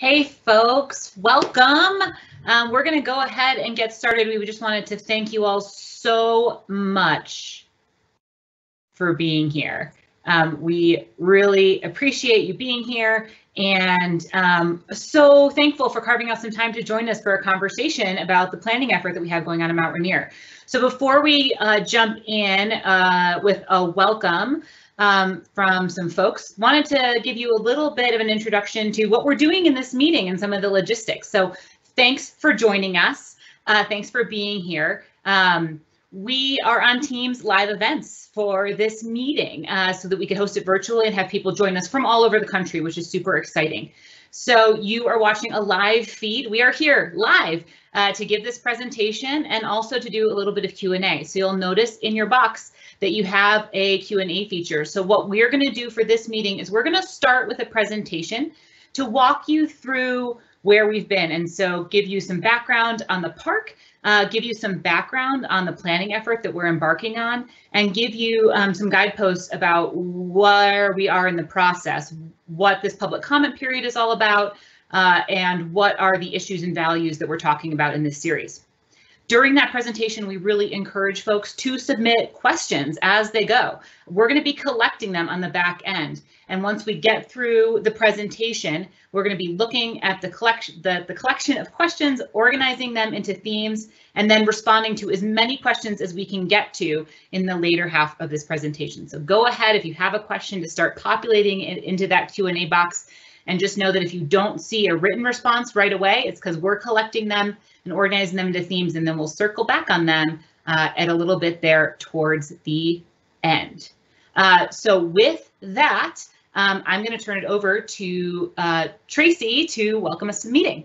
Hey folks, welcome. Um, we're going to go ahead and get started. We just wanted to thank you all so much for being here. Um, we really appreciate you being here and um, so thankful for carving out some time to join us for a conversation about the planning effort that we have going on in Mount Rainier. So before we uh, jump in uh, with a welcome, um, from some folks. Wanted to give you a little bit of an introduction to what we're doing in this meeting and some of the logistics. So thanks for joining us. Uh, thanks for being here. Um, we are on Teams live events for this meeting uh, so that we could host it virtually and have people join us from all over the country, which is super exciting. So you are watching a live feed. We are here live uh, to give this presentation and also to do a little bit of Q&A. So you'll notice in your box that you have a Q&A feature. So what we're going to do for this meeting is we're going to start with a presentation to walk you through where we've been and so give you some background on the park, uh, give you some background on the planning effort that we're embarking on, and give you um, some guideposts about where we are in the process, what this public comment period is all about, uh, and what are the issues and values that we're talking about in this series. During that presentation, we really encourage folks to submit questions as they go. We're going to be collecting them on the back end. And once we get through the presentation, we're going to be looking at the collection, the, the collection of questions, organizing them into themes, and then responding to as many questions as we can get to in the later half of this presentation. So go ahead if you have a question to start populating it into that Q&A box. And just know that if you don't see a written response right away, it's because we're collecting them and organizing them into themes, and then we'll circle back on them uh, at a little bit there towards the end. Uh, so with that, um, I'm going to turn it over to uh, Tracy to welcome us to the meeting.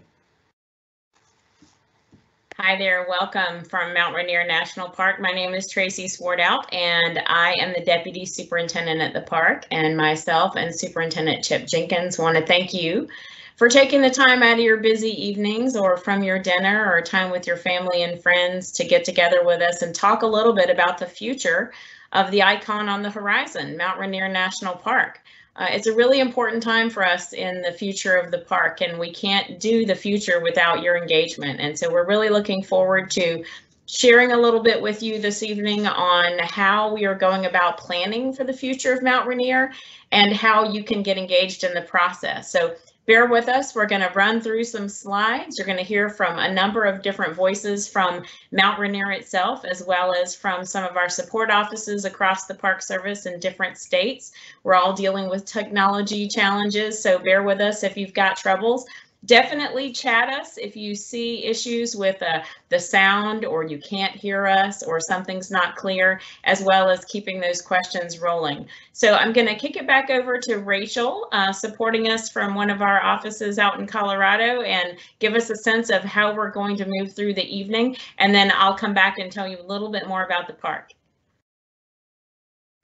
Hi there, welcome from Mount Rainier National Park. My name is Tracy Swartout and I am the Deputy Superintendent at the park and myself and Superintendent Chip Jenkins want to thank you for taking the time out of your busy evenings or from your dinner or time with your family and friends to get together with us and talk a little bit about the future of the icon on the horizon, Mount Rainier National Park. Uh, it's a really important time for us in the future of the park, and we can't do the future without your engagement. And so we're really looking forward to sharing a little bit with you this evening on how we are going about planning for the future of Mount Rainier and how you can get engaged in the process. So bear with us. We're going to run through some slides. You're going to hear from a number of different voices from Mount Rainier itself, as well as from some of our support offices across the Park Service in different states. We're all dealing with technology challenges, so bear with us if you've got troubles definitely chat us if you see issues with uh, the sound or you can't hear us or something's not clear, as well as keeping those questions rolling. So I'm going to kick it back over to Rachel, uh, supporting us from one of our offices out in Colorado and give us a sense of how we're going to move through the evening. And then I'll come back and tell you a little bit more about the park.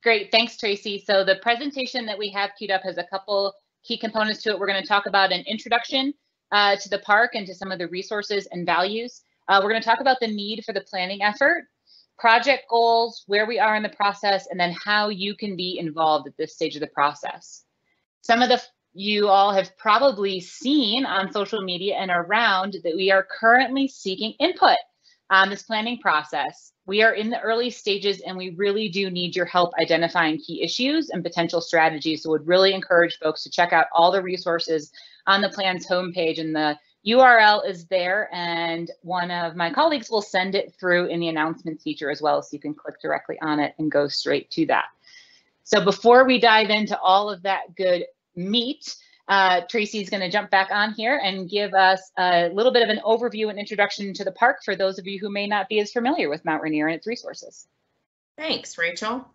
Great, thanks Tracy. So the presentation that we have queued up has a couple key components to it. We're going to talk about an introduction uh, to the park and to some of the resources and values. Uh, we're going to talk about the need for the planning effort, project goals, where we are in the process, and then how you can be involved at this stage of the process. Some of the you all have probably seen on social media and around that we are currently seeking input on this planning process. We are in the early stages and we really do need your help identifying key issues and potential strategies. So would really encourage folks to check out all the resources on the plan's homepage and the URL is there and one of my colleagues will send it through in the announcements feature as well so you can click directly on it and go straight to that. So before we dive into all of that good meat, uh, Tracy's going to jump back on here and give us a little bit of an overview and introduction to the park for those of you who may not be as familiar with Mount Rainier and its resources. Thanks, Rachel.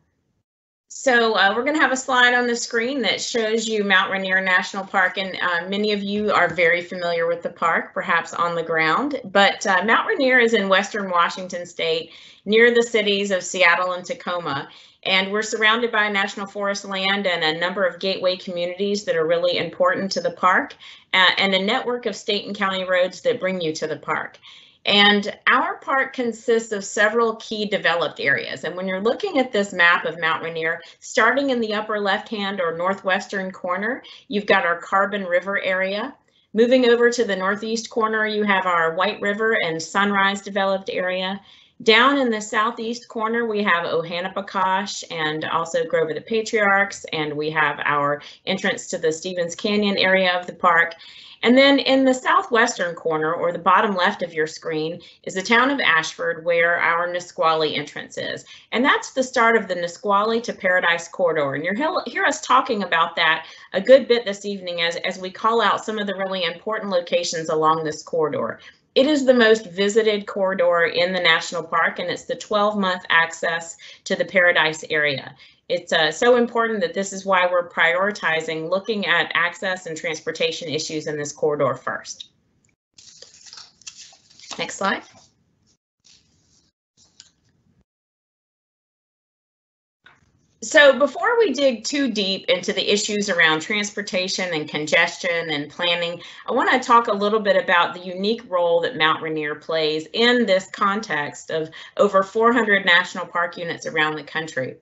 So uh, we're going to have a slide on the screen that shows you Mount Rainier National Park, and uh, many of you are very familiar with the park, perhaps on the ground. But uh, Mount Rainier is in western Washington state, near the cities of Seattle and Tacoma. And we're surrounded by national forest land and a number of gateway communities that are really important to the park, uh, and a network of state and county roads that bring you to the park. And our park consists of several key developed areas. And when you're looking at this map of Mount Rainier, starting in the upper left-hand or northwestern corner, you've got our Carbon River area. Moving over to the northeast corner, you have our White River and Sunrise developed area. Down in the southeast corner, we have Ohanapecosh and also Grove of the Patriarchs, and we have our entrance to the Stevens Canyon area of the park. And then in the southwestern corner, or the bottom left of your screen, is the town of Ashford, where our Nisqually entrance is. And that's the start of the Nisqually to Paradise corridor. And you'll hear us talking about that a good bit this evening as, as we call out some of the really important locations along this corridor. It is the most visited corridor in the national park, and it's the 12 month access to the Paradise area. It's uh, so important that this is why we're prioritizing looking at access and transportation issues in this corridor first. Next slide. So before we dig too deep into the issues around transportation and congestion and planning, I want to talk a little bit about the unique role that Mount Rainier plays in this context of over 400 national park units around the country.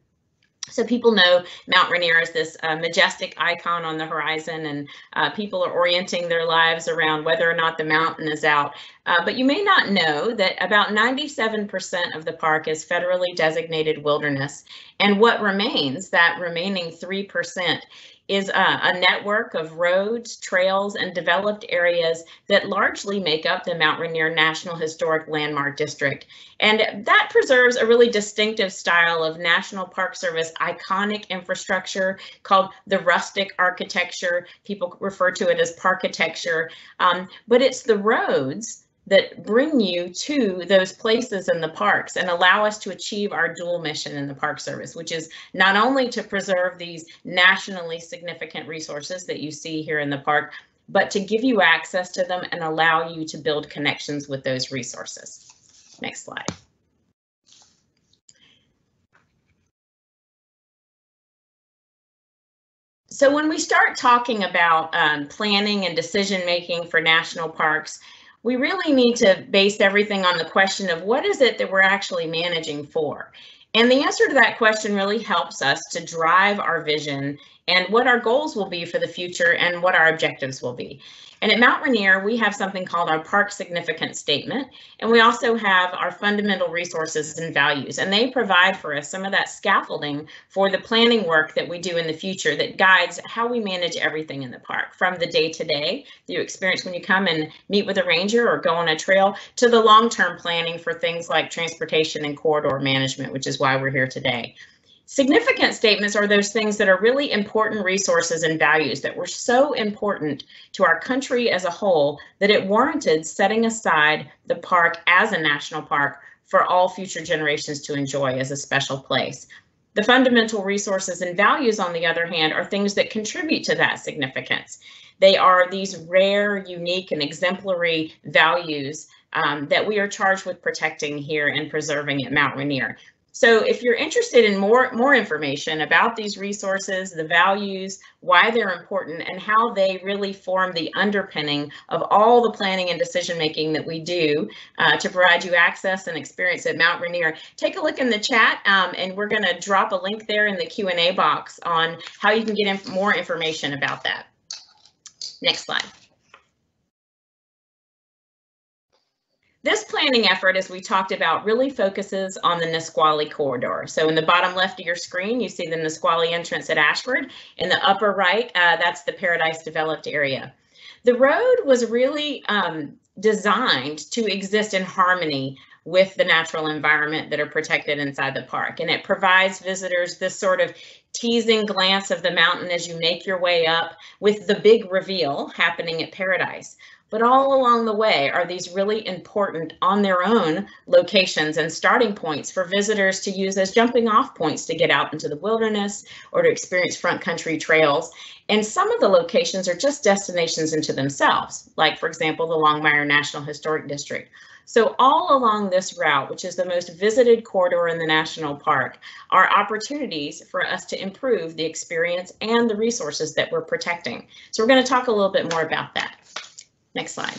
So people know Mount Rainier is this uh, majestic icon on the horizon and uh, people are orienting their lives around whether or not the mountain is out. Uh, but you may not know that about 97% of the park is federally designated wilderness. And what remains, that remaining 3%, is a, a, network of roads, trails, and developed areas that largely make up the Mount Rainier National Historic Landmark District. And that preserves a really distinctive style of National Park Service iconic infrastructure called the rustic architecture. People refer to it as parkitecture, um, but it's the roads that bring you to those places in the parks and allow us to achieve our dual mission in the Park Service, which is not only to preserve these nationally significant resources that you see here in the park, but to give you access to them and allow you to build connections with those resources. Next slide. So when we start talking about um, planning and decision making for national parks, we really need to base everything on the question of what is it that we're actually managing for? And the answer to that question really helps us to drive our vision and what our goals will be for the future and what our objectives will be. And at Mount Rainier, we have something called our Park Significance Statement, and we also have our fundamental resources and values, and they provide for us some of that scaffolding for the planning work that we do in the future that guides how we manage everything in the park, from the day-to-day that you experience when you come and meet with a ranger or go on a trail, to the long-term planning for things like transportation and corridor management, which is why we're here today. Significant statements are those things that are really important resources and values that were so important to our country as a whole that it warranted setting aside the park as a national park for all future generations to enjoy as a special place. The fundamental resources and values, on the other hand, are things that contribute to that significance. They are these rare, unique, and exemplary values um, that we are charged with protecting here and preserving at Mount Rainier. So if you're interested in more, more information about these resources, the values, why they're important, and how they really form the underpinning of all the planning and decision making that we do uh, to provide you access and experience at Mount Rainier, take a look in the chat um, and we're going to drop a link there in the Q&A box on how you can get inf more information about that. Next slide. This planning effort, as we talked about, really focuses on the Nisqually corridor. So in the bottom left of your screen, you see the Nisqually entrance at Ashford. In the upper right, uh, that's the Paradise developed area. The road was really um, designed to exist in harmony with the natural environment that are protected inside the park. And it provides visitors this sort of teasing glance of the mountain as you make your way up with the big reveal happening at Paradise. But all along the way are these really important on their own locations and starting points for visitors to use as jumping off points to get out into the wilderness or to experience front country trails. And some of the locations are just destinations into themselves, like for example, the Longmire National Historic District. So all along this route, which is the most visited corridor in the national park, are opportunities for us to improve the experience and the resources that we're protecting. So we're going to talk a little bit more about that. Next slide.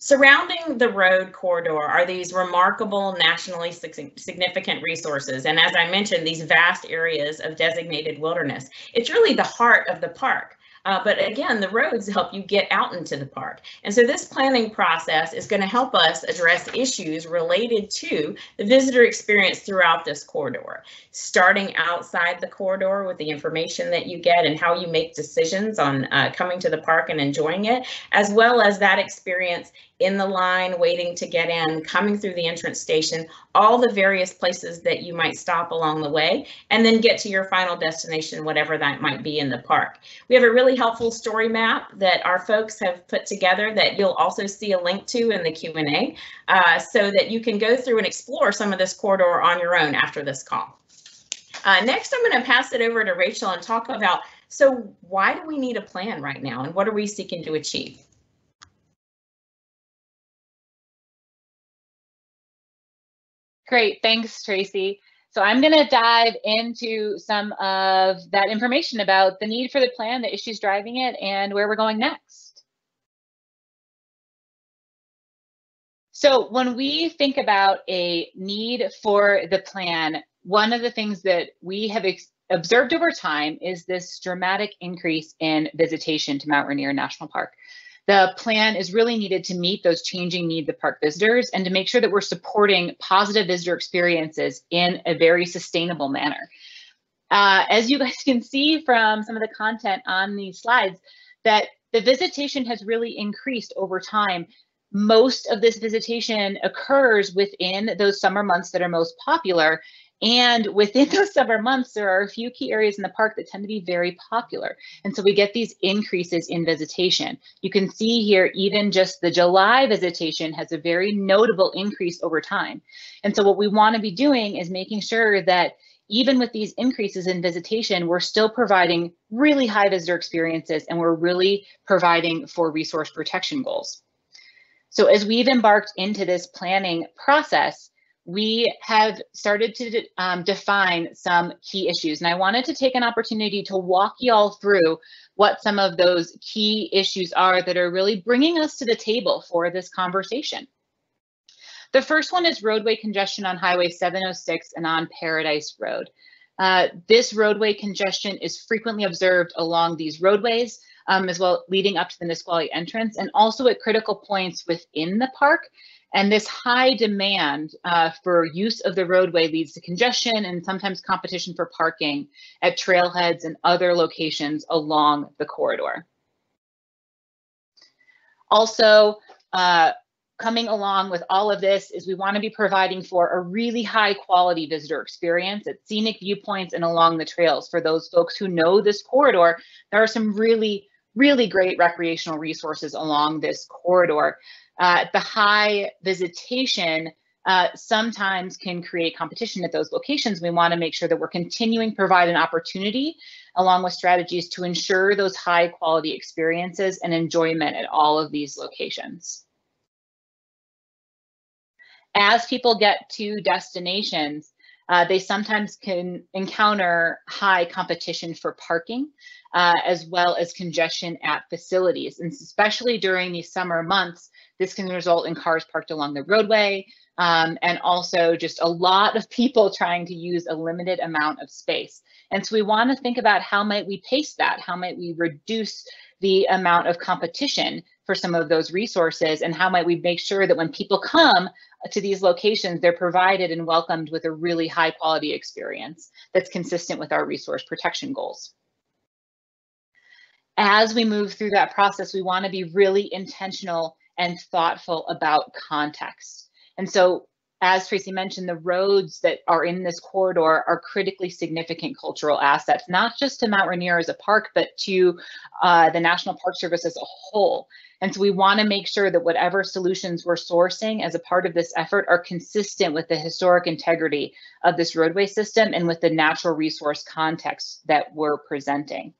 Surrounding the road corridor are these remarkable nationally significant resources. And as I mentioned, these vast areas of designated wilderness. It's really the heart of the park. Uh, but again, the roads help you get out into the park. And so this planning process is going to help us address issues related to the visitor experience throughout this corridor, starting outside the corridor with the information that you get and how you make decisions on uh, coming to the park and enjoying it, as well as that experience in the line, waiting to get in, coming through the entrance station, all the various places that you might stop along the way, and then get to your final destination, whatever that might be in the park. We have a really helpful story map that our folks have put together that you'll also see a link to in the Q&A uh, so that you can go through and explore some of this corridor on your own after this call. Uh, next, I'm going to pass it over to Rachel and talk about, so why do we need a plan right now and what are we seeking to achieve? Great, thanks, Tracy. So I'm going to dive into some of that information about the need for the plan, the issues driving it, and where we're going next. So when we think about a need for the plan, one of the things that we have observed over time is this dramatic increase in visitation to Mount Rainier National Park the plan is really needed to meet those changing needs of park visitors and to make sure that we're supporting positive visitor experiences in a very sustainable manner. Uh, as you guys can see from some of the content on these slides, that the visitation has really increased over time. Most of this visitation occurs within those summer months that are most popular, and within those summer months, there are a few key areas in the park that tend to be very popular. And so we get these increases in visitation. You can see here, even just the July visitation has a very notable increase over time. And so what we want to be doing is making sure that even with these increases in visitation, we're still providing really high visitor experiences and we're really providing for resource protection goals. So as we've embarked into this planning process, we have started to um, define some key issues. And I wanted to take an opportunity to walk y'all through what some of those key issues are that are really bringing us to the table for this conversation. The first one is roadway congestion on Highway 706 and on Paradise Road. Uh, this roadway congestion is frequently observed along these roadways, um, as well leading up to the Nisqually entrance and also at critical points within the park and this high demand uh, for use of the roadway leads to congestion and sometimes competition for parking at trailheads and other locations along the corridor. Also, uh, coming along with all of this is we want to be providing for a really high quality visitor experience at scenic viewpoints and along the trails. For those folks who know this corridor, there are some really, really great recreational resources along this corridor uh, the high visitation uh, sometimes can create competition at those locations. We want to make sure that we're continuing to provide an opportunity along with strategies to ensure those high quality experiences and enjoyment at all of these locations. As people get to destinations, uh, they sometimes can encounter high competition for parking, uh, as well as congestion at facilities. And especially during these summer months, this can result in cars parked along the roadway um, and also just a lot of people trying to use a limited amount of space. And so we want to think about how might we pace that? How might we reduce the amount of competition for some of those resources? And how might we make sure that when people come to these locations, they're provided and welcomed with a really high quality experience that's consistent with our resource protection goals? As we move through that process, we want to be really intentional and thoughtful about context. And so, as Tracy mentioned, the roads that are in this corridor are critically significant cultural assets, not just to Mount Rainier as a park, but to uh, the National Park Service as a whole. And so we want to make sure that whatever solutions we're sourcing as a part of this effort are consistent with the historic integrity of this roadway system and with the natural resource context that we're presenting.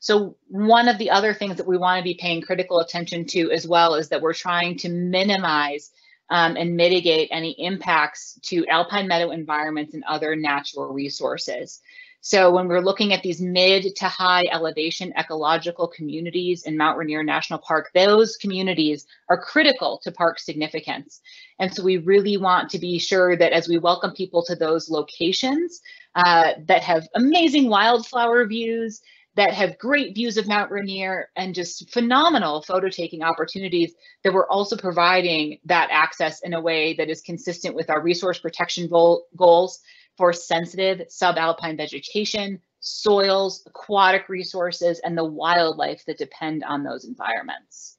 So one of the other things that we want to be paying critical attention to as well is that we're trying to minimize um, and mitigate any impacts to alpine meadow environments and other natural resources. So when we're looking at these mid to high elevation ecological communities in Mount Rainier National Park, those communities are critical to park significance. And so we really want to be sure that as we welcome people to those locations uh, that have amazing wildflower views, that have great views of Mount Rainier and just phenomenal photo taking opportunities that we're also providing that access in a way that is consistent with our resource protection goal, goals for sensitive subalpine vegetation, soils, aquatic resources, and the wildlife that depend on those environments.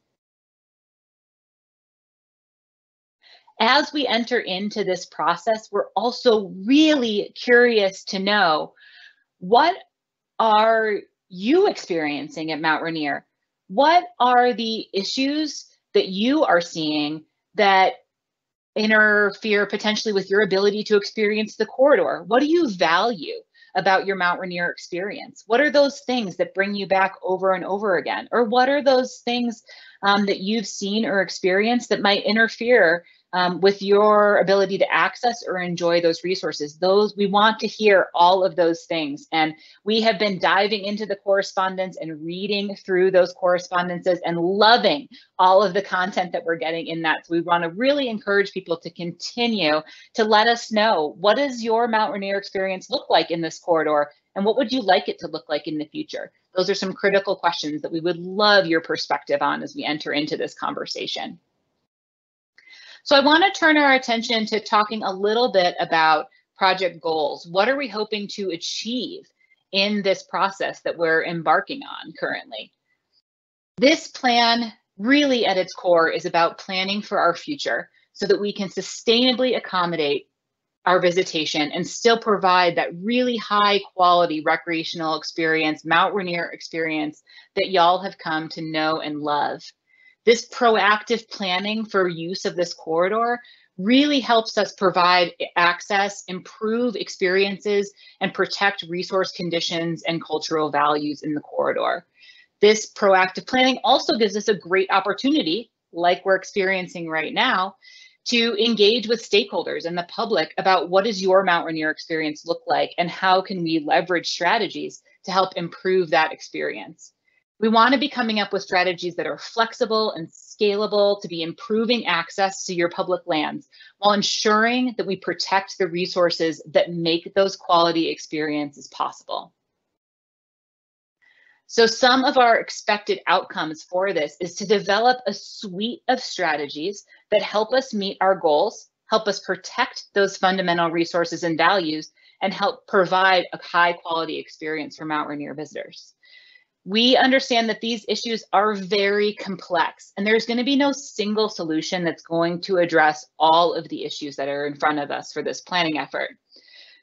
As we enter into this process, we're also really curious to know what are you experiencing at Mount Rainier? What are the issues that you are seeing that interfere potentially with your ability to experience the corridor? What do you value about your Mount Rainier experience? What are those things that bring you back over and over again? Or what are those things um, that you've seen or experienced that might interfere um, with your ability to access or enjoy those resources. Those we want to hear all of those things. And we have been diving into the correspondence and reading through those correspondences and loving all of the content that we're getting in that. So we want to really encourage people to continue to let us know what does your Mount Rainier experience look like in this corridor and what would you like it to look like in the future? Those are some critical questions that we would love your perspective on as we enter into this conversation. So I want to turn our attention to talking a little bit about project goals. What are we hoping to achieve in this process that we're embarking on currently? This plan really at its core is about planning for our future so that we can sustainably accommodate our visitation and still provide that really high quality recreational experience, Mount Rainier experience that y'all have come to know and love. This proactive planning for use of this corridor really helps us provide access, improve experiences, and protect resource conditions and cultural values in the corridor. This proactive planning also gives us a great opportunity, like we're experiencing right now, to engage with stakeholders and the public about what does your Mount Rainier experience look like and how can we leverage strategies to help improve that experience. We want to be coming up with strategies that are flexible and scalable to be improving access to your public lands while ensuring that we protect the resources that make those quality experiences possible. So some of our expected outcomes for this is to develop a suite of strategies that help us meet our goals, help us protect those fundamental resources and values, and help provide a high quality experience for Mount Rainier visitors we understand that these issues are very complex and there's going to be no single solution that's going to address all of the issues that are in front of us for this planning effort.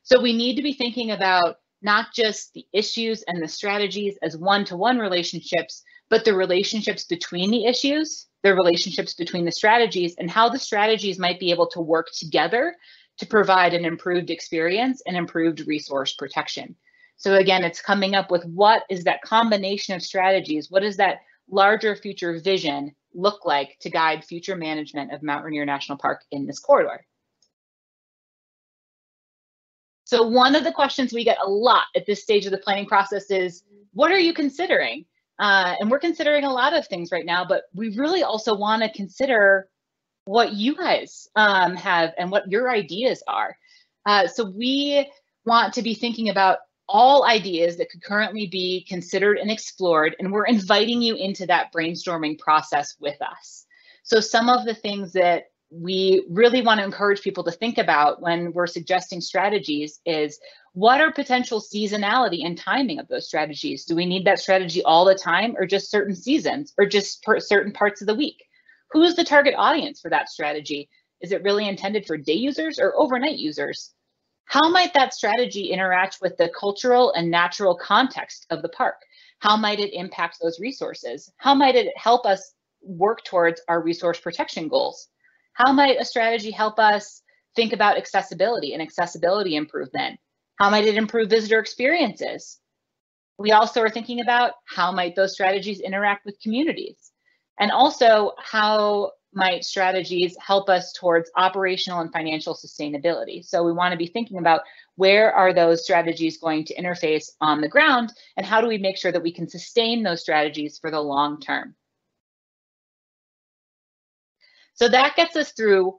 So we need to be thinking about not just the issues and the strategies as one-to-one -one relationships, but the relationships between the issues, the relationships between the strategies, and how the strategies might be able to work together to provide an improved experience and improved resource protection. So again, it's coming up with what is that combination of strategies? What does that larger future vision look like to guide future management of Mount Rainier National Park in this corridor? So one of the questions we get a lot at this stage of the planning process is, what are you considering? Uh, and we're considering a lot of things right now, but we really also want to consider what you guys um, have and what your ideas are. Uh, so we want to be thinking about all ideas that could currently be considered and explored, and we're inviting you into that brainstorming process with us. So some of the things that we really want to encourage people to think about when we're suggesting strategies is what are potential seasonality and timing of those strategies? Do we need that strategy all the time or just certain seasons or just certain parts of the week? Who's the target audience for that strategy? Is it really intended for day users or overnight users? How might that strategy interact with the cultural and natural context of the park? How might it impact those resources? How might it help us work towards our resource protection goals? How might a strategy help us think about accessibility and accessibility improvement? How might it improve visitor experiences? We also are thinking about how might those strategies interact with communities? And also how might strategies help us towards operational and financial sustainability? So we want to be thinking about where are those strategies going to interface on the ground and how do we make sure that we can sustain those strategies for the long term? So that gets us through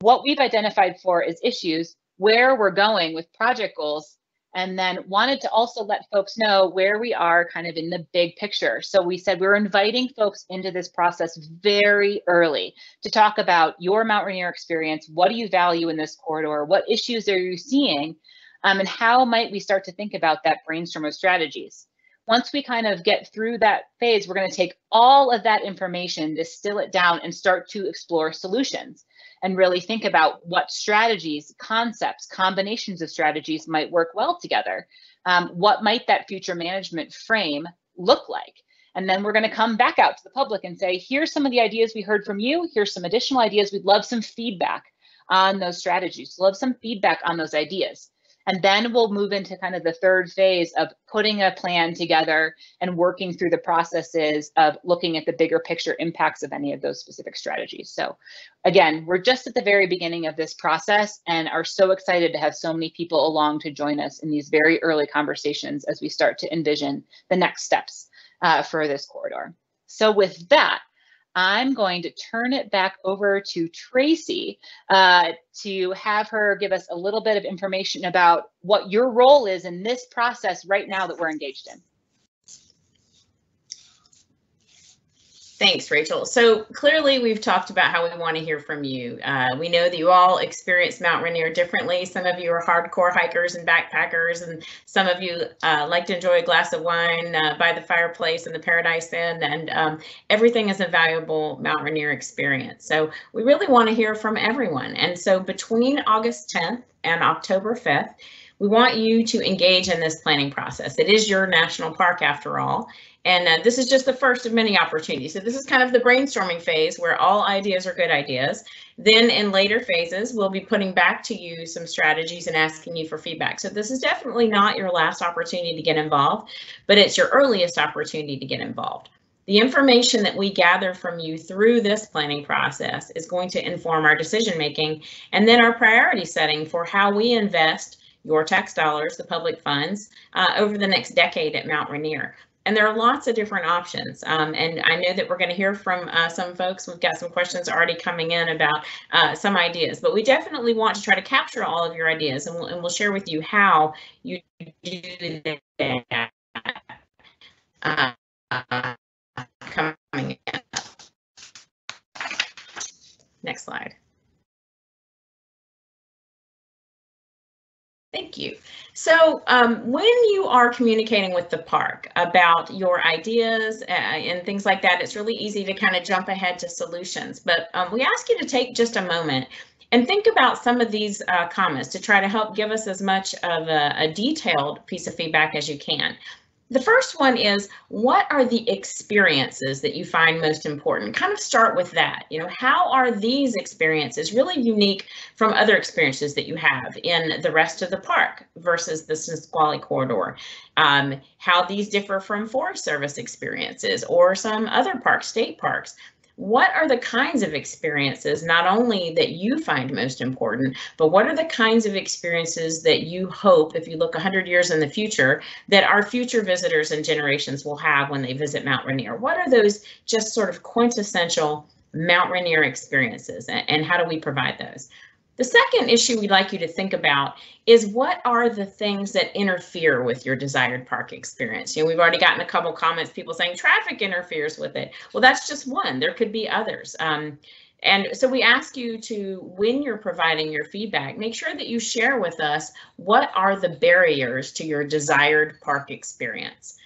what we've identified for as issues, where we're going with project goals, and then wanted to also let folks know where we are kind of in the big picture. So we said we're inviting folks into this process very early to talk about your Mount Rainier experience. What do you value in this corridor? What issues are you seeing? Um, and how might we start to think about that brainstorm of strategies? Once we kind of get through that phase, we're going to take all of that information, distill it down, and start to explore solutions and really think about what strategies, concepts, combinations of strategies might work well together. Um, what might that future management frame look like? And then we're going to come back out to the public and say, here's some of the ideas we heard from you. Here's some additional ideas. We'd love some feedback on those strategies. Love some feedback on those ideas. And then we'll move into kind of the third phase of putting a plan together and working through the processes of looking at the bigger picture impacts of any of those specific strategies. So again, we're just at the very beginning of this process and are so excited to have so many people along to join us in these very early conversations as we start to envision the next steps uh, for this corridor. So with that, I'm going to turn it back over to Tracy uh, to have her give us a little bit of information about what your role is in this process right now that we're engaged in. Thanks, Rachel. So clearly we've talked about how we want to hear from you. Uh, we know that you all experience Mount Rainier differently. Some of you are hardcore hikers and backpackers, and some of you uh, like to enjoy a glass of wine uh, by the fireplace in the Paradise Inn, and um, everything is a valuable Mount Rainier experience. So we really want to hear from everyone. And so between August 10th and October 5th, we want you to engage in this planning process. It is your national park after all, and uh, this is just the first of many opportunities. So this is kind of the brainstorming phase where all ideas are good ideas. Then in later phases, we'll be putting back to you some strategies and asking you for feedback. So this is definitely not your last opportunity to get involved, but it's your earliest opportunity to get involved. The information that we gather from you through this planning process is going to inform our decision making and then our priority setting for how we invest your tax dollars, the public funds, uh, over the next decade at Mount Rainier. And there are lots of different options. Um, and I know that we're going to hear from uh, some folks. We've got some questions already coming in about uh, some ideas, but we definitely want to try to capture all of your ideas and we'll, and we'll share with you how you do that. Uh, coming in. Next slide. Thank you. So um, when you are communicating with the park about your ideas uh, and things like that, it's really easy to kind of jump ahead to solutions. But um, we ask you to take just a moment and think about some of these uh, comments to try to help give us as much of a, a detailed piece of feedback as you can. The first one is what are the experiences that you find most important? Kind of start with that. You know, how are these experiences really unique from other experiences that you have in the rest of the park versus the Nisqually corridor? Um, how these differ from Forest Service experiences or some other parks, state parks what are the kinds of experiences not only that you find most important, but what are the kinds of experiences that you hope, if you look 100 years in the future, that our future visitors and generations will have when they visit Mount Rainier? What are those just sort of quintessential Mount Rainier experiences and, and how do we provide those? The second issue we'd like you to think about is what are the things that interfere with your desired park experience? You know, we've already gotten a couple comments, people saying traffic interferes with it. Well, that's just one. There could be others. Um, and so we ask you to, when you're providing your feedback, make sure that you share with us what are the barriers to your desired park experience.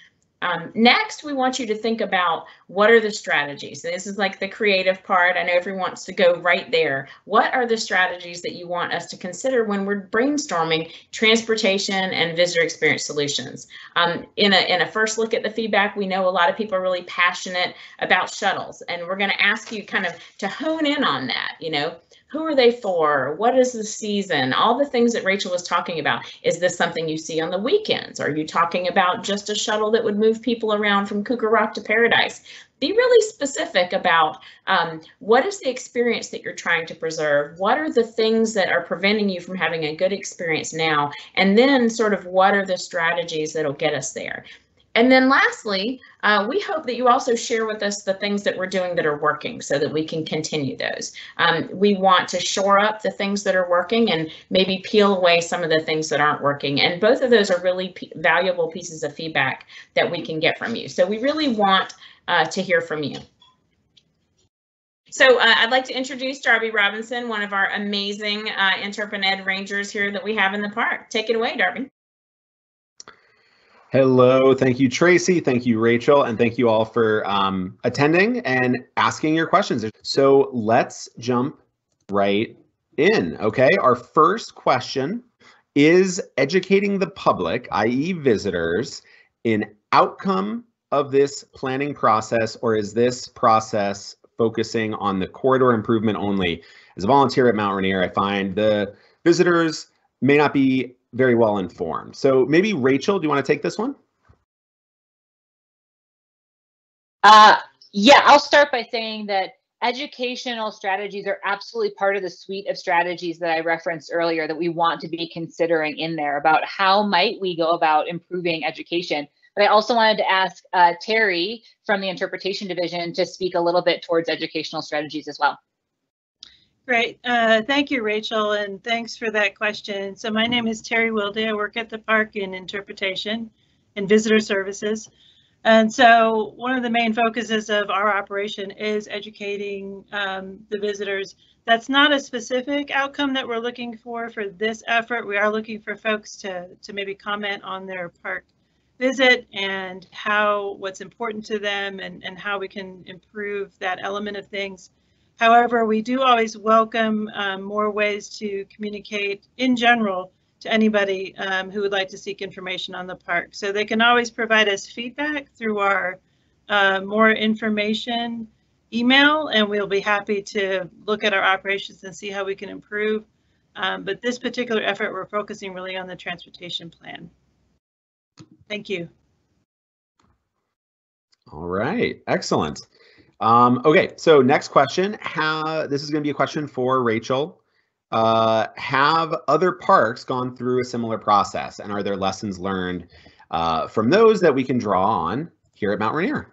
Um, next, we want you to think about what are the strategies. This is like the creative part. I know everyone wants to go right there. What are the strategies that you want us to consider when we're brainstorming transportation and visitor experience solutions? Um, in, a, in a first look at the feedback, we know a lot of people are really passionate about shuttles, and we're going to ask you kind of to hone in on that. You know, who are they for? What is the season? All the things that Rachel was talking about. Is this something you see on the weekends? Are you talking about just a shuttle that would move people around from Cougar Rock to Paradise? Be really specific about um, what is the experience that you're trying to preserve? What are the things that are preventing you from having a good experience now? And then sort of what are the strategies that'll get us there? And then lastly, uh, we hope that you also share with us the things that we're doing that are working so that we can continue those. Um, we want to shore up the things that are working and maybe peel away some of the things that aren't working. And both of those are really valuable pieces of feedback that we can get from you. So we really want uh, to hear from you. So uh, I'd like to introduce Darby Robinson, one of our amazing uh, Rangers here that we have in the park. Take it away, Darby. Hello, thank you, Tracy. Thank you, Rachel, and thank you all for um, attending and asking your questions. So let's jump right in. Okay, our first question is educating the public, i.e., visitors, in outcome of this planning process, or is this process focusing on the corridor improvement only? As a volunteer at Mount Rainier, I find the visitors may not be very well informed. So maybe Rachel, do you want to take this one? Uh, yeah, I'll start by saying that educational strategies are absolutely part of the suite of strategies that I referenced earlier that we want to be considering in there about how might we go about improving education. But I also wanted to ask uh, Terry from the Interpretation Division to speak a little bit towards educational strategies as well. Great. Uh, thank you, Rachel, and thanks for that question. So my name is Terry Wilde. I work at the park in interpretation and visitor services. And so one of the main focuses of our operation is educating um, the visitors. That's not a specific outcome that we're looking for for this effort. We are looking for folks to, to maybe comment on their park visit and how what's important to them and, and how we can improve that element of things. However, we do always welcome um, more ways to communicate in general to anybody um, who would like to seek information on the park. So they can always provide us feedback through our uh, more information email, and we'll be happy to look at our operations and see how we can improve. Um, but this particular effort, we're focusing really on the transportation plan. Thank you. All right, excellent. Um, okay, so next question. How, this is going to be a question for Rachel. Uh, have other parks gone through a similar process, and are there lessons learned uh, from those that we can draw on here at Mount Rainier?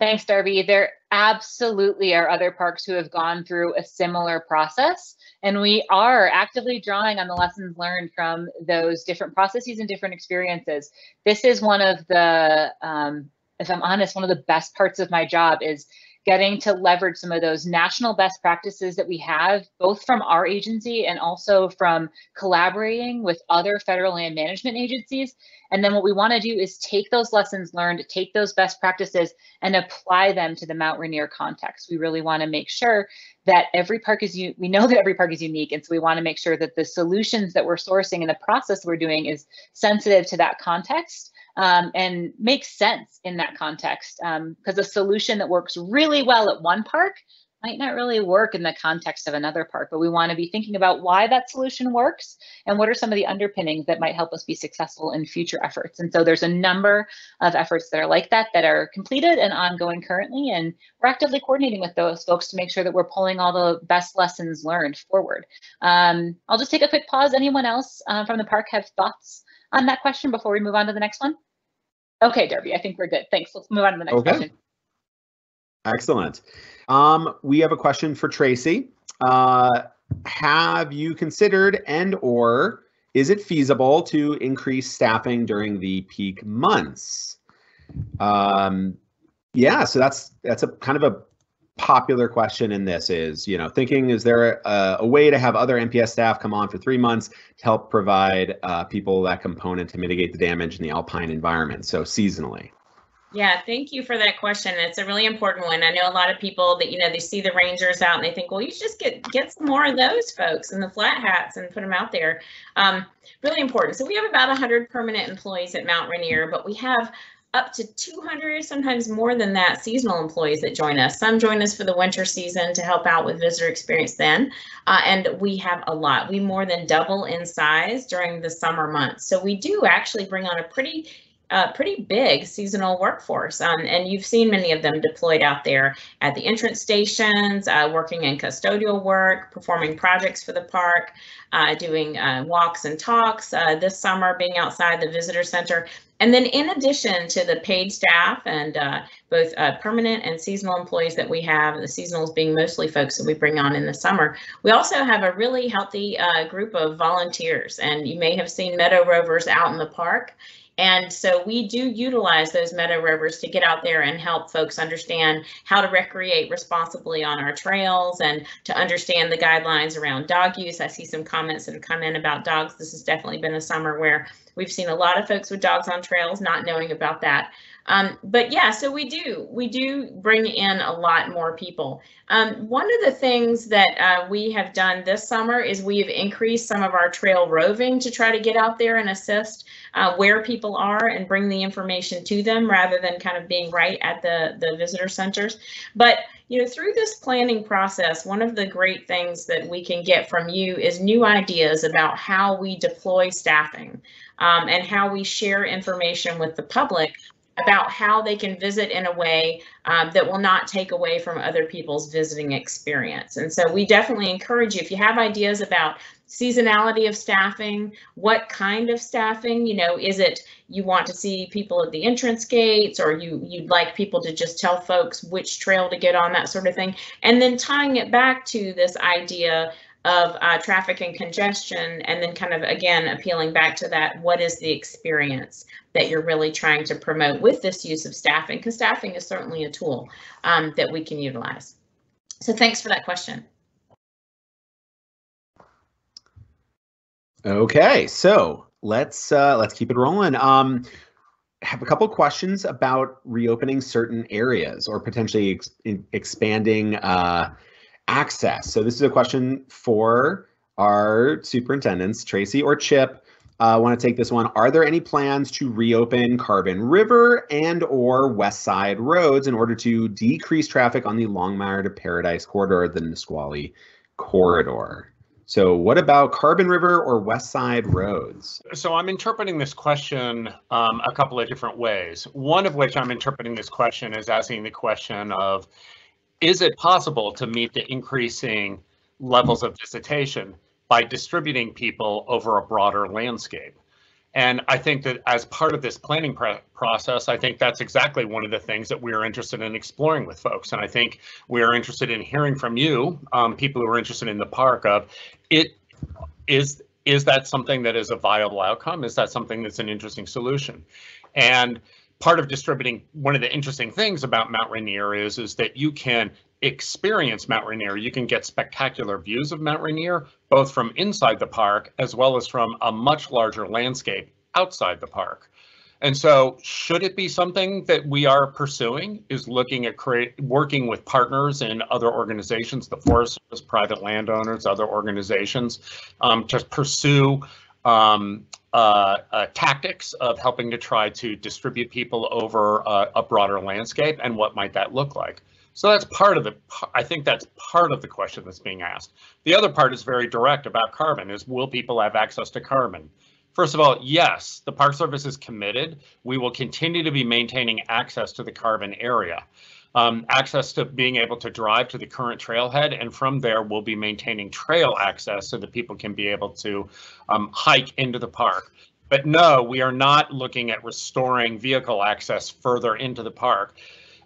Thanks, Darby. There absolutely are other parks who have gone through a similar process, and we are actively drawing on the lessons learned from those different processes and different experiences. This is one of the um, if I'm honest, one of the best parts of my job is getting to leverage some of those national best practices that we have, both from our agency and also from collaborating with other federal land management agencies. And then what we want to do is take those lessons learned, take those best practices, and apply them to the Mount Rainier context. We really want to make sure that every park is, we know that every park is unique. And so we want to make sure that the solutions that we're sourcing and the process we're doing is sensitive to that context um, and makes sense in that context because um, a solution that works really well at one park might not really work in the context of another park, but we want to be thinking about why that solution works and what are some of the underpinnings that might help us be successful in future efforts. And so there's a number of efforts that are like that that are completed and ongoing currently, and we're actively coordinating with those folks to make sure that we're pulling all the best lessons learned forward. Um, I'll just take a quick pause. Anyone else uh, from the park have thoughts on that question before we move on to the next one? Okay, Darby, I think we're good. Thanks. Let's move on to the next okay. question. Excellent. Um, we have a question for Tracy. Uh, have you considered and or is it feasible to increase staffing during the peak months? Um, yeah, so that's that's a kind of a popular question in this is, you know, thinking is there a, a, way to have other NPS staff come on for three months to help provide uh, people that component to mitigate the damage in the alpine environment, so seasonally? Yeah, thank you for that question. It's a really important one. I know a lot of people that you know they see the rangers out and they think, well, you should just get get some more of those folks in the flat hats and put them out there. Um, really important. So we have about 100 permanent employees at Mount Rainier, but we have up to 200, sometimes more than that, seasonal employees that join us. Some join us for the winter season to help out with visitor experience then, uh, and we have a lot. We more than double in size during the summer months. So we do actually bring on a pretty a pretty big seasonal workforce. Um, and you've seen many of them deployed out there at the entrance stations, uh, working in custodial work, performing projects for the park, uh, doing uh, walks and talks uh, this summer, being outside the visitor center. And then in addition to the paid staff and uh, both uh, permanent and seasonal employees that we have, the seasonals being mostly folks that we bring on in the summer, we also have a really healthy group of volunteers. And you may have seen Meadow Rovers out in the park. And so we do utilize those meadow rovers to get out there and help folks understand how to recreate responsibly on our trails and to understand the guidelines around dog use. I see some comments that have come in about dogs. This has definitely been a summer where we've seen a lot of folks with dogs on trails not knowing about that. Um, but yeah, so we do, we do bring in a lot more people. Um, one of the things that uh, we have done this summer is we have increased some of our trail roving to try to get out there and assist uh, where people are and bring the information to them rather than kind of being right at the, the visitor centers. But you know, through this planning process, one of the great things that we can get from you is new ideas about how we deploy staffing um, and how we share information with the public about how they can visit in a way um, that will not take away from other people's visiting experience. And so we definitely encourage you, if you have ideas about seasonality of staffing, what kind of staffing, you know, is it you want to see people at the entrance gates or you, you'd like people to just tell folks which trail to get on, that sort of thing. And then tying it back to this idea of uh, traffic and congestion, and then kind of again appealing back to that what is the experience that you're really trying to promote with this use of staffing, because staffing is certainly a tool um, that we can utilize. So thanks for that question. Okay, so let's uh, let's keep it rolling. Um, have a couple questions about reopening certain areas or potentially ex expanding uh, access. So this is a question for our superintendents, Tracy or Chip. I uh, want to take this one. Are there any plans to reopen Carbon River and or West Side roads in order to decrease traffic on the Longmire to Paradise corridor, the Nisqually corridor? So what about Carbon River or West Side roads? So I'm interpreting this question um, a couple of different ways. One of which I'm interpreting this question is asking the question of, is it possible to meet the increasing levels of visitation by distributing people over a broader landscape? And I think that as part of this planning process, I think that's exactly one of the things that we are interested in exploring with folks. And I think we are interested in hearing from you, um, people who are interested in the park, of it is is that something that is a viable outcome? Is that something that's an interesting solution? And part of distributing one of the interesting things about Mount Rainier is is that you can experience Mount Rainier. You can get spectacular views of Mount Rainier, both from inside the park as well as from a much larger landscape outside the park. And so should it be something that we are pursuing is looking at create working with partners in other organizations, the Forest Service, private landowners, other organizations, um, to pursue um, uh, uh, tactics of helping to try to distribute people over uh, a broader landscape and what might that look like. So that's part of the, I think that's part of the question that's being asked. The other part is very direct about carbon is will people have access to carbon? First of all, yes, the Park Service is committed. We will continue to be maintaining access to the carbon area um, access to being able to drive to the current trailhead. And from there, we'll be maintaining trail access so that people can be able to um, hike into the park. But no, we are not looking at restoring vehicle access further into the park.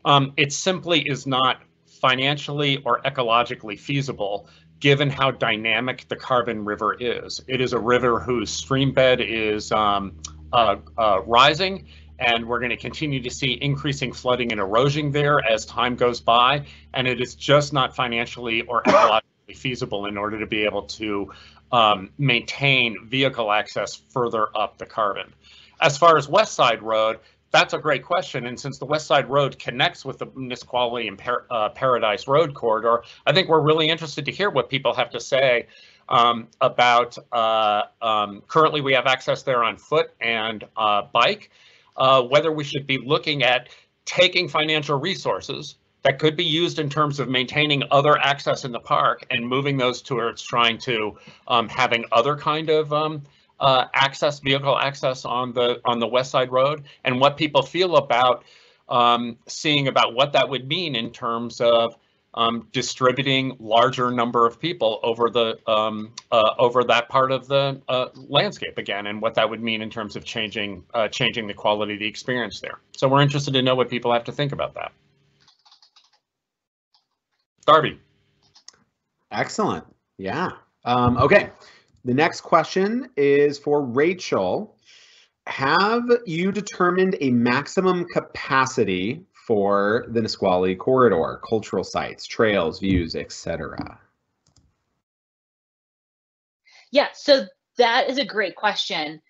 Um, it simply is not financially or ecologically feasible given how dynamic the Carbon River is. It is a river whose stream bed is um, uh, uh, rising and we're going to continue to see increasing flooding and erosion there as time goes by. And it is just not financially or ecologically feasible in order to be able to um, maintain vehicle access further up the carbon. As far as West Side Road, that's a great question. And since the West Side Road connects with the Nisqually and Par uh, Paradise Road corridor, I think we're really interested to hear what people have to say um, about uh, um, currently we have access there on foot and uh, bike. Uh, whether we should be looking at taking financial resources that could be used in terms of maintaining other access in the park and moving those towards trying to um, having other kind of um, uh, access, vehicle access on the on the West Side Road, and what people feel about um, seeing about what that would mean in terms of um, distributing larger number of people over the um, uh, over that part of the uh, landscape again, and what that would mean in terms of changing uh, changing the quality of the experience there. So we're interested to know what people have to think about that. Darby. Excellent. Yeah. Um, okay. The next question is for Rachel. Have you determined a maximum capacity for the Nisqually corridor, cultural sites, trails, views, etc.? Yeah, so that is a great question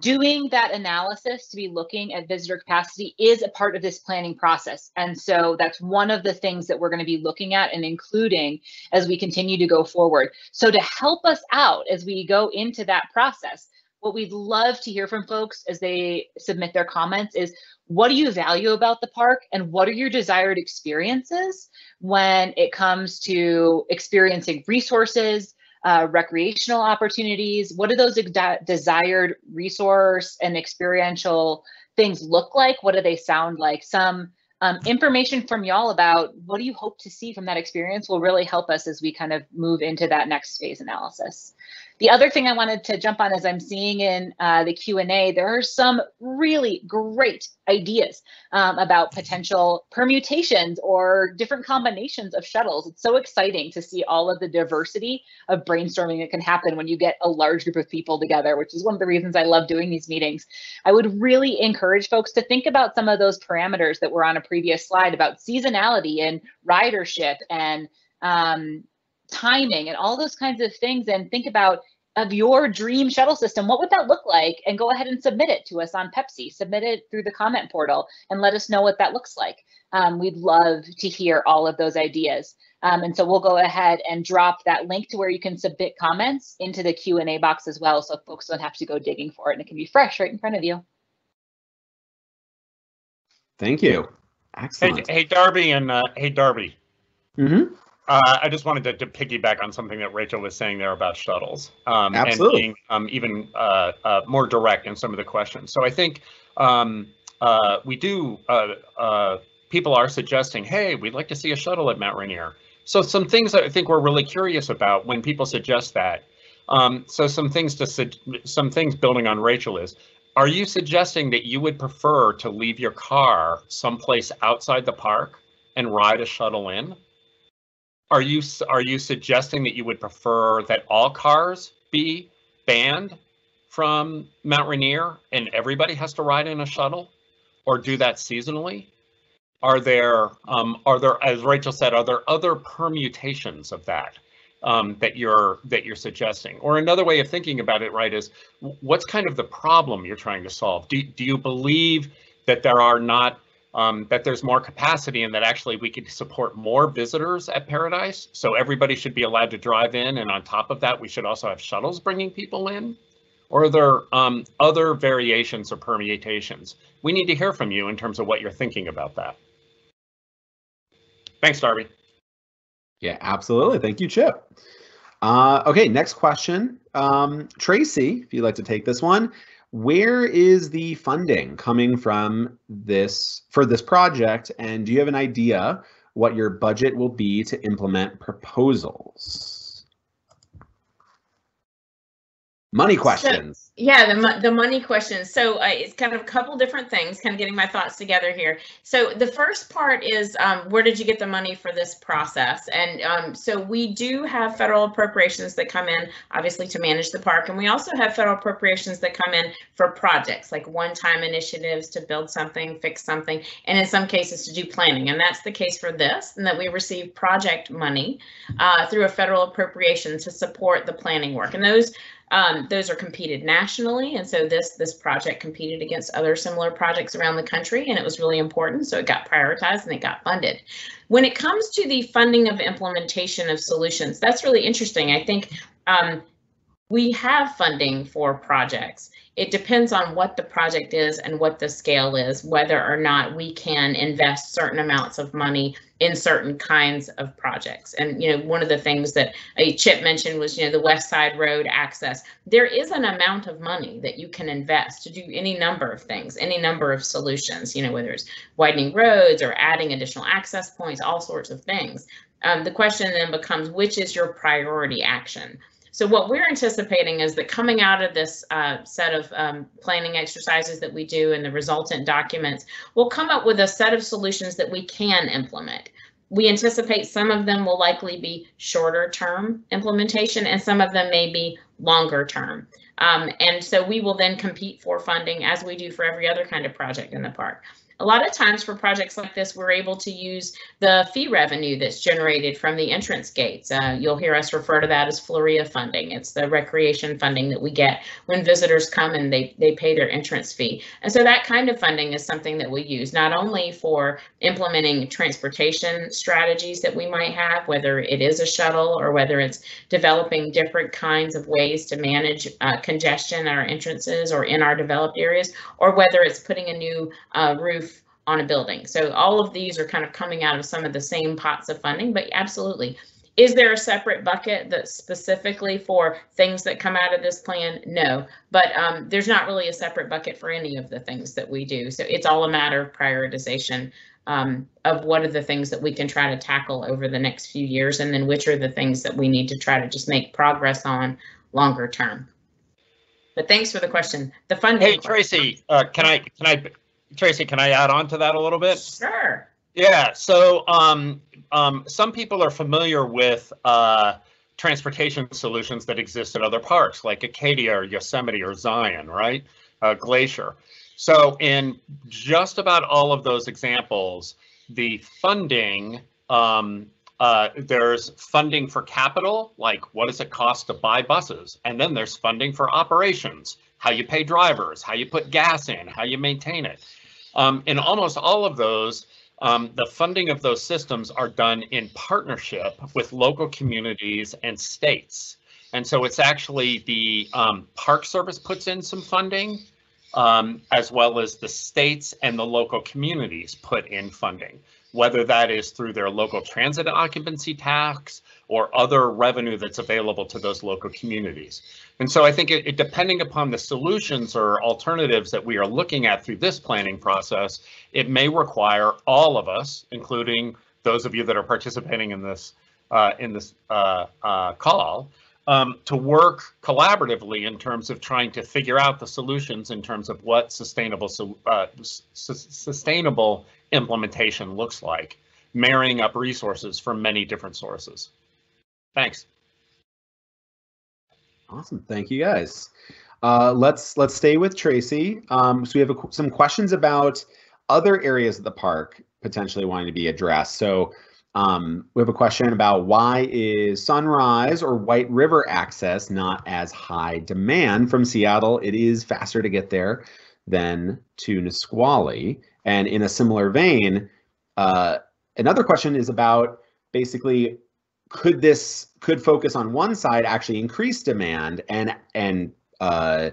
doing that analysis to be looking at visitor capacity is a part of this planning process. And so that's one of the things that we're going to be looking at and including as we continue to go forward. So to help us out as we go into that process, what we'd love to hear from folks as they submit their comments is what do you value about the park and what are your desired experiences when it comes to experiencing resources, uh, recreational opportunities? What do those de desired resource and experiential things look like? What do they sound like? Some um, information from y'all about what do you hope to see from that experience will really help us as we kind of move into that next phase analysis. The other thing I wanted to jump on as I'm seeing in uh, the Q&A, there are some really great ideas um, about potential permutations or different combinations of shuttles. It's so exciting to see all of the diversity of brainstorming that can happen when you get a large group of people together, which is one of the reasons I love doing these meetings. I would really encourage folks to think about some of those parameters that were on a previous slide about seasonality and ridership and um, timing and all those kinds of things and think about of your dream shuttle system, what would that look like? And go ahead and submit it to us on PEPC. Submit it through the comment portal and let us know what that looks like. Um, we'd love to hear all of those ideas. Um, and so we'll go ahead and drop that link to where you can submit comments into the Q&A box as well so folks don't have to go digging for it and it can be fresh right in front of you. Thank you. Excellent. Hey, hey Darby and uh, hey Darby. Mm-hmm. Uh, I just wanted to, to, piggyback on something that Rachel was saying there about shuttles. Um, Absolutely. And being um, even uh, uh, more direct in some of the questions. So I think um, uh, we do, uh, uh, people are suggesting, hey, we'd like to see a shuttle at Mount Rainier. So some things that I think we're really curious about when people suggest that. Um, so some things to some things building on Rachel is, are you suggesting that you would prefer to leave your car someplace outside the park and ride a shuttle in? Are you are you suggesting that you would prefer that all cars be banned from Mount Rainier and everybody has to ride in a shuttle, or do that seasonally? Are there um, are there as Rachel said, are there other permutations of that um, that you're that you're suggesting? Or another way of thinking about it, right, is what's kind of the problem you're trying to solve? Do do you believe that there are not um, that there's more capacity and that actually we could support more visitors at Paradise. So everybody should be allowed to drive in. And on top of that, we should also have shuttles bringing people in. Or are there um, other variations or permutations? We need to hear from you in terms of what you're thinking about that. Thanks, Darby. Yeah, absolutely. Thank you, Chip. Uh, okay, next question. Um, Tracy, if you'd like to take this one where is the funding coming from this for this project? And do you have an idea what your budget will be to implement proposals money questions. so, yeah the, the money questions. So uh, it's kind of a couple different things kind of getting my thoughts together here. So the first part is um, where did you get the money for this process? And um, so we do have federal appropriations that come in obviously to manage the park. And we also have federal appropriations that come in for projects like one-time initiatives to build something fix something and in some cases to do planning. And that's the case for this and that we receive project money uh, through a federal appropriation to support the planning work. And those um, those are competed nationally, and so this this project competed against other similar projects around the country, and it was really important. So it got prioritized and it got funded. When it comes to the funding of implementation of solutions, that's really interesting. I think um, we have funding for projects. It depends on what the project is and what the scale is, whether or not we can invest certain amounts of money in certain kinds of projects. And, you know, one of the things that a Chip mentioned was, you know, the West Side Road access. There is an amount of money that you can invest to do any number of things, any number of solutions, you know, whether it's widening roads or adding additional access points, all sorts of things. Um, the question then becomes, which is your priority action? So what we're anticipating is that coming out of this uh, set of um, planning exercises that we do and the resultant documents, we'll come up with a set of solutions that we can implement. We anticipate some of them will likely be shorter term implementation and some of them may be longer term. Um, and so we will then compete for funding as we do for every other kind of project in the park. A lot of times for projects like this, we're able to use the fee revenue that's generated from the entrance gates. Uh, you'll hear us refer to that as FLREA funding. It's the recreation funding that we get when visitors come and they, they pay their entrance fee. And so that kind of funding is something that we use not only for implementing transportation strategies that we might have, whether it is a shuttle or whether it's developing different kinds of ways to manage uh, congestion at our entrances or in our developed areas, or whether it's putting a new uh, roof on a building. So all of these are kind of coming out of some of the same pots of funding, but absolutely. Is there a separate bucket that's specifically for things that come out of this plan? No, but um, there's not really a separate bucket for any of the things that we do. So it's all a matter of prioritization um, of what are the things that we can try to tackle over the next few years, and then which are the things that we need to try to just make progress on longer term. But thanks for the question. The funding. Hey, Tracy, uh, can I can I Tracy, can I add on to that a little bit? Sure. Yeah, so um, um, some people are familiar with uh, transportation solutions that exist at other parks, like Acadia or Yosemite or Zion, right? Uh, Glacier. So in just about all of those examples, the funding, um, uh, there's funding for capital, like what does it cost to buy buses? And then there's funding for operations, how you pay drivers, how you put gas in, how you maintain it. Um, in almost all of those, um, the funding of those systems are done in partnership with local communities and states. And so it's actually the um, Park Service puts in some funding, um, as well as the states and the local communities put in funding, whether that is through their local transit occupancy tax or other revenue that's available to those local communities. And so I think it, it, depending upon the solutions or alternatives that we are looking at through this planning process, it may require all of us, including those of you that are participating in this uh, in this uh, uh, call, um, to work collaboratively in terms of trying to figure out the solutions in terms of what sustainable uh, sustainable implementation looks like, marrying up resources from many different sources. Thanks. Awesome. Thank you guys. Uh, let's let's stay with Tracy. Um, so we have a, some questions about other areas of the park potentially wanting to be addressed. So um, we have a question about why is Sunrise or White River access not as high demand from Seattle? It is faster to get there than to Nisqually. And in a similar vein, uh, another question is about basically could this could focus on one side actually increase demand and and uh,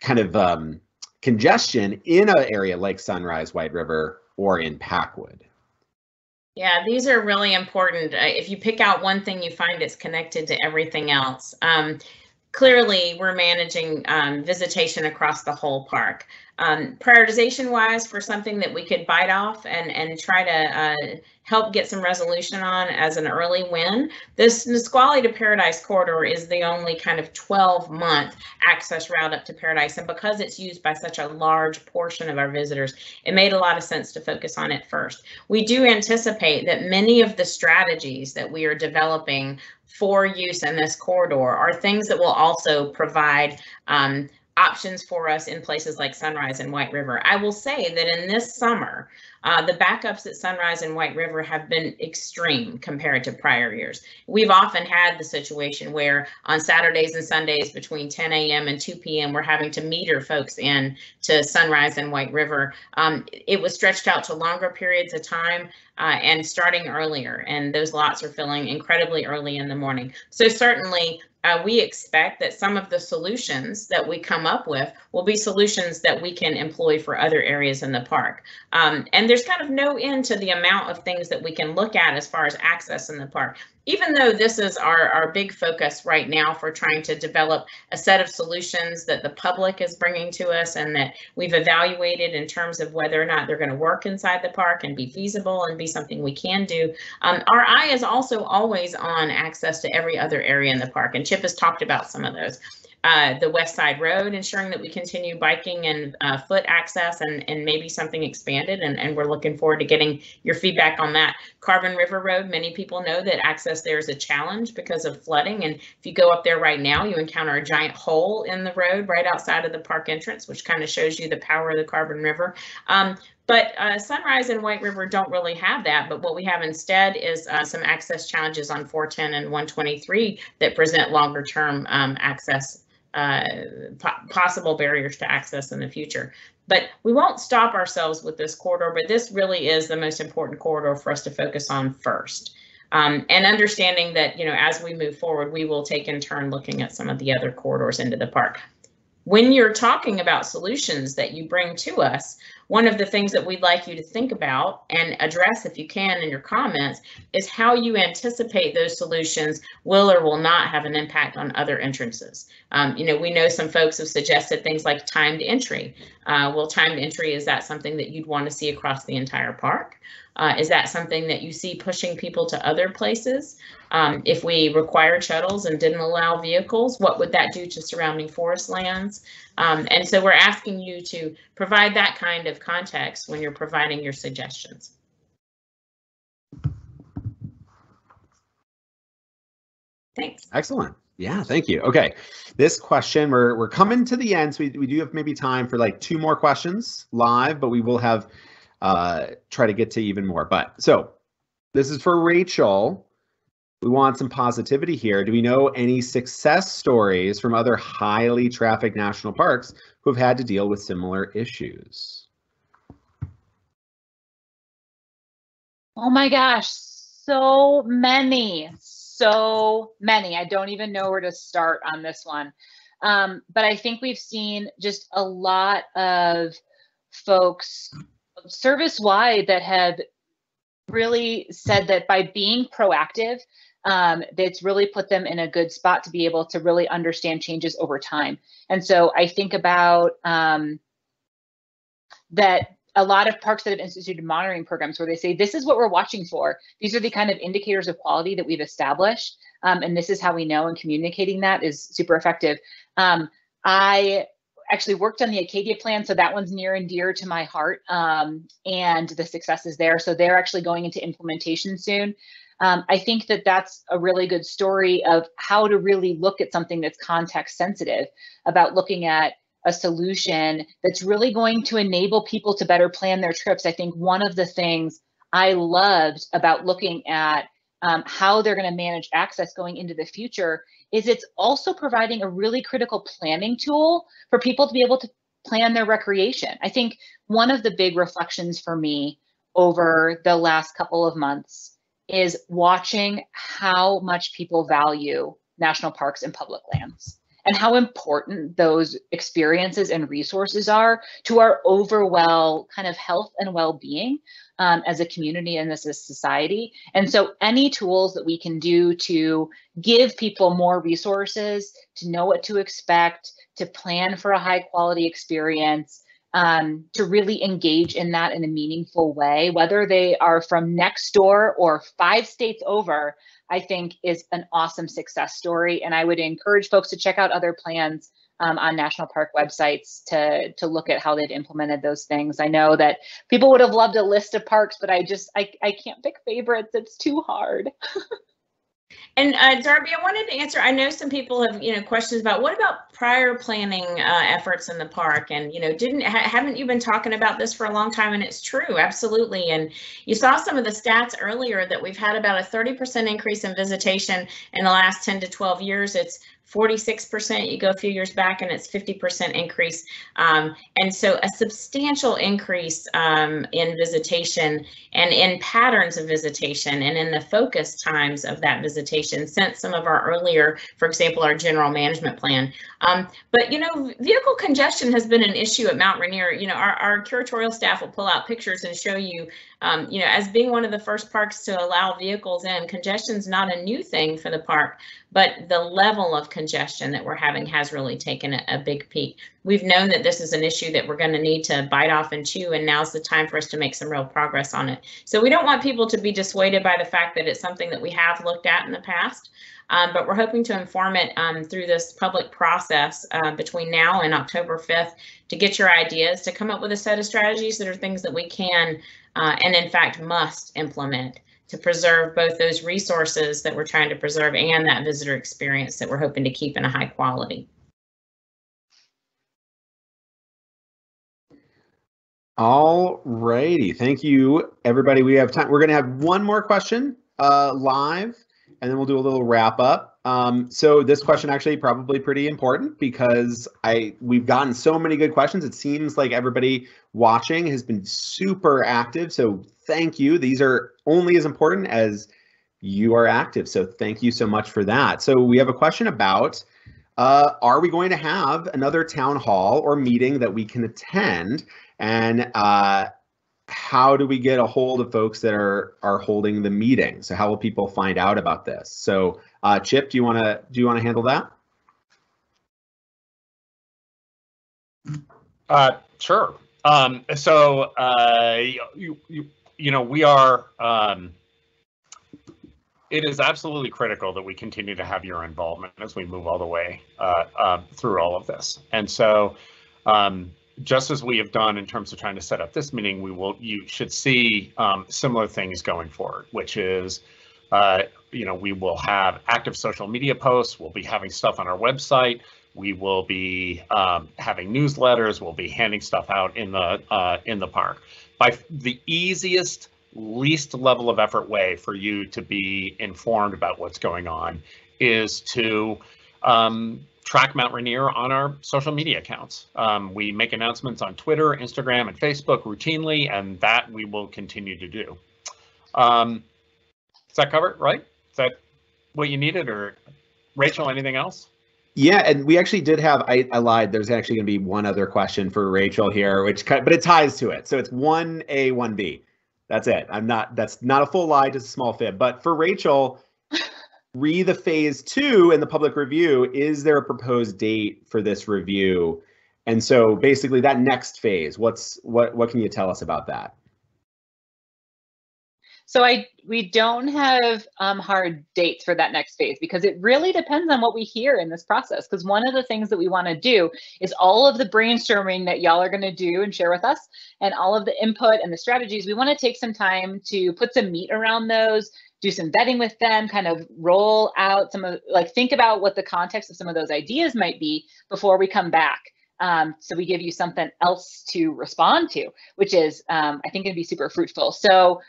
kind of um, congestion in an area like Sunrise, White River, or in Packwood? Yeah, these are really important. Uh, if you pick out one thing, you find it's connected to everything else. Um, clearly, we're managing um, visitation across the whole park. Um, prioritization wise for something that we could bite off and, and try to uh, help get some resolution on as an early win. This Nisqually to Paradise corridor is the only kind of 12 month access route up to Paradise. And because it's used by such a large portion of our visitors, it made a lot of sense to focus on it first. We do anticipate that many of the strategies that we are developing for use in this corridor are things that will also provide um, options for us in places like Sunrise and White River. I will say that in this summer, uh, the backups at Sunrise and White River have been extreme compared to prior years. We've often had the situation where on Saturdays and Sundays between 10 a.m. and 2 p.m. we're having to meter folks in to Sunrise and White River. Um, it was stretched out to longer periods of time uh, and starting earlier, and those lots are filling incredibly early in the morning. So certainly uh, we expect that some of the solutions that we come up with will be solutions that we can employ for other areas in the park. Um, and there's kind of no end to the amount of things that we can look at as far as access in the park even though this is our, our big focus right now for trying to develop a set of solutions that the public is bringing to us and that we've evaluated in terms of whether or not they're going to work inside the park and be feasible and be something we can do, um, our eye is also always on access to every other area in the park. And Chip has talked about some of those uh, the West Side Road, ensuring that we continue biking and uh, foot access and, and maybe something expanded. And, and we're looking forward to getting your feedback on that. Carbon River Road, many people know that access there is a challenge because of flooding. And if you go up there right now, you encounter a giant hole in the road right outside of the park entrance, which kind of shows you the power of the Carbon River. Um, but uh, Sunrise and White River don't really have that. But what we have instead is uh, some access challenges on 410 and 123 that present longer term um, access uh, po possible barriers to access in the future. But we won't stop ourselves with this corridor, but this really is the most important corridor for us to focus on first. Um, and understanding that, you know, as we move forward, we will take in turn looking at some of the other corridors into the park. When you're talking about solutions that you bring to us, one of the things that we'd like you to think about and address if you can in your comments is how you anticipate those solutions will or will not have an impact on other entrances. Um, you know, we know some folks have suggested things like timed entry. Uh, well, timed entry, is that something that you'd want to see across the entire park? Uh, is that something that you see pushing people to other places? Um, if we required shuttles and didn't allow vehicles, what would that do to surrounding forest lands? Um, and so we're asking you to provide that kind of context when you're providing your suggestions. Thanks. Excellent. Yeah, thank you. Okay, this question, we're, we're coming to the end, so we, we do have maybe time for like two more questions live, but we will have uh, try to get to even more. But so this is for Rachel. We want some positivity here. Do we know any success stories from other highly trafficked national parks who have had to deal with similar issues? Oh my gosh, so many, so many. I don't even know where to start on this one. Um, but I think we've seen just a lot of folks service wide that have really said that by being proactive um, that's really put them in a good spot to be able to really understand changes over time. And so I think about um, that a lot of parks that have instituted monitoring programs where they say, this is what we're watching for. These are the kind of indicators of quality that we've established. Um, and this is how we know and communicating that is super effective. Um, I actually worked on the Acadia plan, so that one's near and dear to my heart um, and the success is there. So they're actually going into implementation soon um, I think that that's a really good story of how to really look at something that's context sensitive about looking at a solution that's really going to enable people to better plan their trips. I think one of the things I loved about looking at um, how they're going to manage access going into the future is it's also providing a really critical planning tool for people to be able to plan their recreation. I think one of the big reflections for me over the last couple of months is watching how much people value national parks and public lands and how important those experiences and resources are to our overall kind of health and well-being um, as a community and as a society. And so any tools that we can do to give people more resources, to know what to expect, to plan for a high quality experience, um, to really engage in that in a meaningful way, whether they are from next door or five states over, I think is an awesome success story. And I would encourage folks to check out other plans um, on national park websites to to look at how they've implemented those things. I know that people would have loved a list of parks, but I just I, I can't pick favorites. It's too hard. And uh, Darby, I wanted to answer. I know some people have, you know, questions about what about prior planning uh, efforts in the park, and you know, didn't ha haven't you been talking about this for a long time? And it's true, absolutely. And you saw some of the stats earlier that we've had about a 30% increase in visitation in the last 10 to 12 years. It's 46%. You go a few years back and it's 50% increase. Um, and so a substantial increase um, in visitation and in patterns of visitation and in the focus times of that visitation since some of our earlier, for example, our general management plan. Um, but, you know, vehicle congestion has been an issue at Mount Rainier. You know, our, our curatorial staff will pull out pictures and show you, um, you know, as being one of the first parks to allow vehicles in, congestion is not a new thing for the park, but the level of congestion that we're having has really taken a, a big peak. We've known that this is an issue that we're going to need to bite off and chew, and now's the time for us to make some real progress on it. So we don't want people to be dissuaded by the fact that it's something that we have looked at in the past. Um, but we're hoping to inform it um, through this public process uh, between now and October 5th to get your ideas, to come up with a set of strategies that are things that we can uh, and in fact must implement to preserve both those resources that we're trying to preserve and that visitor experience that we're hoping to keep in a high quality. All righty. Thank you, everybody. We have time. We're going to have one more question uh, live and then we'll do a little wrap up. Um, so this question actually probably pretty important because I we've gotten so many good questions. It seems like everybody watching has been super active. So thank you. These are only as important as you are active. So thank you so much for that. So we have a question about uh, are we going to have another town hall or meeting that we can attend? And uh, how do we get a hold of folks that are are holding the meeting? So how will people find out about this? So uh, Chip, do you want to do you want to handle that? Uh, sure. Um, so uh, you, you you know we are. Um, it is absolutely critical that we continue to have your involvement as we move all the way uh, uh, through all of this. And so, um, just as we have done in terms of trying to set up this meeting, we will you should see um, similar things going forward, which is, uh, you know, we will have active social media posts. We'll be having stuff on our website. We will be um, having newsletters. We'll be handing stuff out in the uh, in the park. By the easiest, least level of effort way for you to be informed about what's going on is to um, track Mount Rainier on our social media accounts. Um, we make announcements on Twitter, Instagram, and Facebook routinely, and that we will continue to do. Um, does that cover it, right? Is that what you needed, or Rachel, anything else? Yeah, and we actually did have. I, I lied. There's actually going to be one other question for Rachel here, which but it ties to it. So it's one A, one B. That's it. I'm not. That's not a full lie, just a small fib. But for Rachel, re the phase two in the public review, is there a proposed date for this review? And so basically that next phase, what's what what can you tell us about that? So I we don't have um, hard dates for that next phase because it really depends on what we hear in this process. Because one of the things that we want to do is all of the brainstorming that y'all are going to do and share with us, and all of the input and the strategies. We want to take some time to put some meat around those, do some vetting with them, kind of roll out some of, like, think about what the context of some of those ideas might be before we come back. Um, so we give you something else to respond to, which is, um, I think, going to be super fruitful. So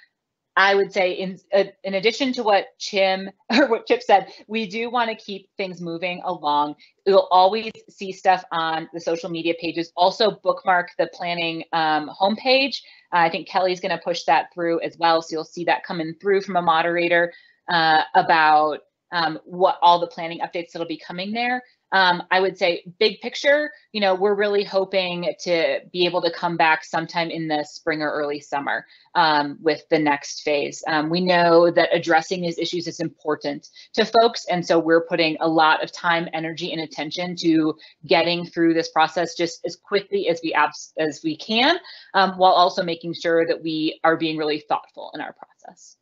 I would say, in uh, in addition to what Chim or what Chip said, we do want to keep things moving along. You'll always see stuff on the social media pages. Also, bookmark the planning um, homepage uh, I think Kelly's going to push that through as well. So you'll see that coming through from a moderator uh, about um, what all the planning updates that'll be coming there. Um, I would say big picture, you know, we're really hoping to be able to come back sometime in the spring or early summer um, with the next phase. Um, we know that addressing these issues is important to folks, and so we're putting a lot of time, energy, and attention to getting through this process just as quickly as we as we can, um, while also making sure that we are being really thoughtful in our process.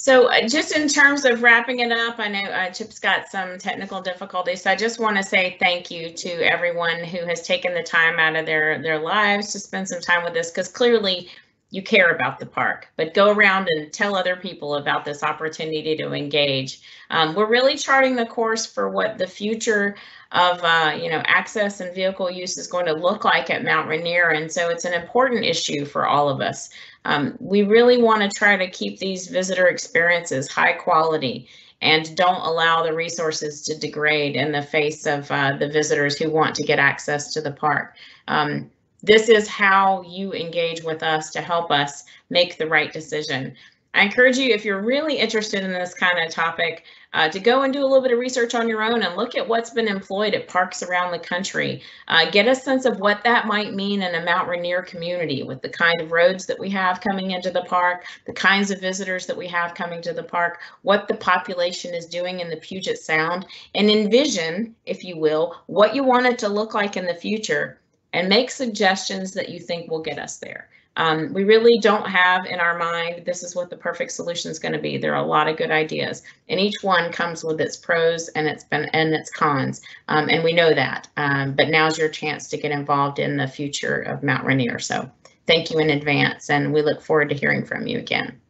So uh, just in terms of wrapping it up, I know uh, Chip's got some technical difficulties. So I just want to say thank you to everyone who has taken the time out of their, their lives to spend some time with us because clearly you care about the park, but go around and tell other people about this opportunity to engage. Um, we're really charting the course for what the future of uh, you know access and vehicle use is going to look like at Mount Rainier, and so it's an important issue for all of us. Um, we really want to try to keep these visitor experiences high quality and don't allow the resources to degrade in the face of uh, the visitors who want to get access to the park. Um, this is how you engage with us to help us make the right decision. I encourage you, if you're really interested in this kind of topic, uh, to go and do a little bit of research on your own and look at what's been employed at parks around the country. Uh, get a sense of what that might mean in a Mount Rainier community with the kind of roads that we have coming into the park, the kinds of visitors that we have coming to the park, what the population is doing in the Puget Sound, and envision, if you will, what you want it to look like in the future and make suggestions that you think will get us there. Um, we really don't have in our mind, this is what the perfect solution is going to be. There are a lot of good ideas and each one comes with its pros and its and its cons. Um, and we know that, um, but now's your chance to get involved in the future of Mount Rainier. So thank you in advance and we look forward to hearing from you again.